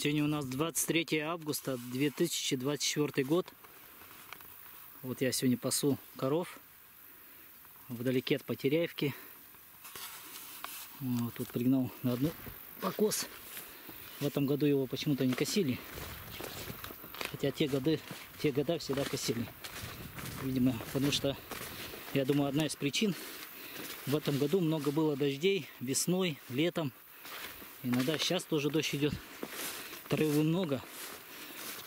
Сегодня у нас 23 августа 2024 год. Вот я сегодня пасу коров вдалеке от Потеряевки. Вот, тут пригнал на одну покос. В этом году его почему-то не косили. Хотя те годы, те года всегда косили. Видимо, потому что, я думаю, одна из причин в этом году много было дождей весной, летом. Иногда сейчас тоже дождь идет травы много.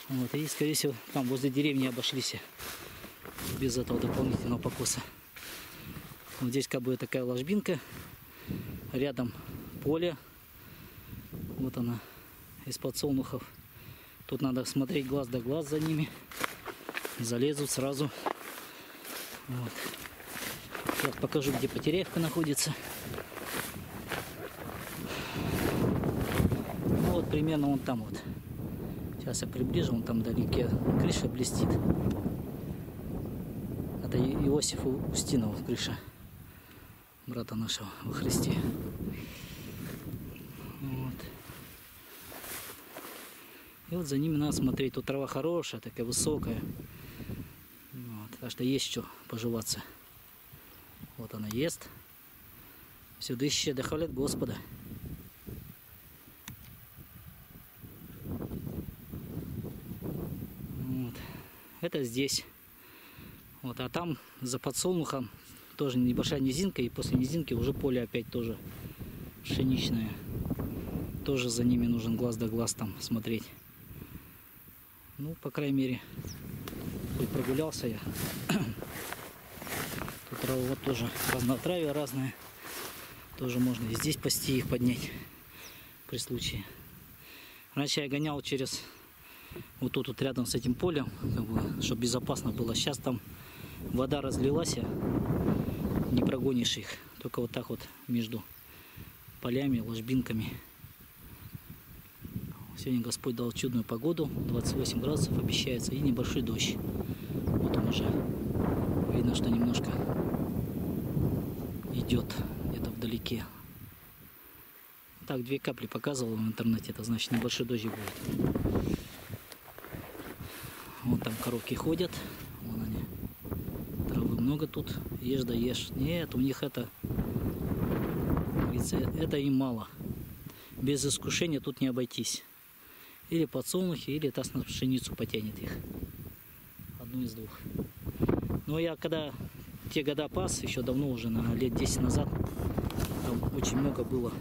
Вот, и, скорее всего, там возле деревни обошлись без этого дополнительного покоса. Вот здесь как бы такая ложбинка. Рядом поле. Вот она из подсолнухов. Тут надо смотреть глаз да глаз за ними. Залезут сразу. Вот. Сейчас покажу, где Потеряевка находится. Ну вот примерно вон там вот. Сейчас я приближу, вон там вдалеке крыша блестит. Это Иосиф Устинов крыша. Брата нашего во Христе. Вот. И вот за ними надо смотреть. Тут трава хорошая, такая высокая. Вот. Так что есть что поживаться. Вот она ест. Сюда еще дохвалят Господа. Вот. Это здесь. Вот, а там за подсолнухом тоже небольшая низинка, и после низинки уже поле опять тоже пшеничное. Тоже за ними нужен глаз да глаз там смотреть. Ну, по крайней мере, хоть прогулялся я. Тут трава вот тоже разнотравие разное. Тоже можно и здесь пасти их поднять при случае. Раньше я гонял через вот тут вот рядом с этим полем, как бы, чтобы безопасно было. Сейчас там вода разлилась, не прогонишь их. Только вот так вот между полями, ложбинками. Сегодня Господь дал чудную погоду, 28 градусов обещается и небольшой дождь. Вот он уже видно, что немножко идет где-то вдалеке. Так, две капли показывал в интернете, это значит небольшой дождь будет. Вот там коровки ходят, вон они. Травы много тут, ешь да ешь. Нет, у них это, это им мало. Без искушения тут не обойтись. Или подсолнухи, или таз на пшеницу потянет их. Одну из двух. Но я когда те года пас, еще давно уже, на лет 10 назад, там очень много было.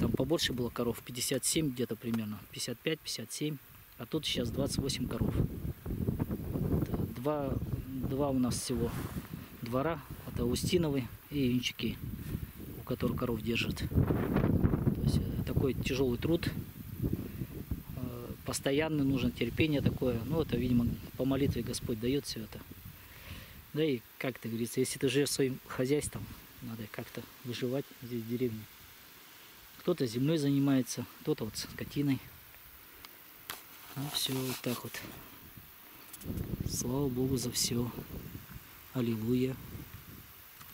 Там побольше было коров, 57 где-то примерно, 55-57. А тут сейчас 28 коров. Два, два у нас всего двора. Это Устиновы и Юнчики, у которых коров держат. То есть такой тяжелый труд постоянно нужно терпение такое. Ну, это, видимо, по молитве Господь дает все это. Да и, как это говорится, если ты живешь своим хозяйством, надо как-то выживать здесь в деревне. Кто-то землей занимается, кто-то вот скотиной. Ну, все вот так вот. Слава Богу за все. Аллилуйя.